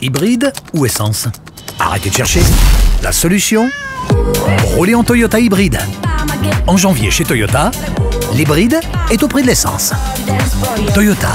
Hybride ou essence Arrêtez de chercher. La solution Roulez en Toyota hybride. En janvier chez Toyota, l'hybride est au prix de l'essence. Toyota,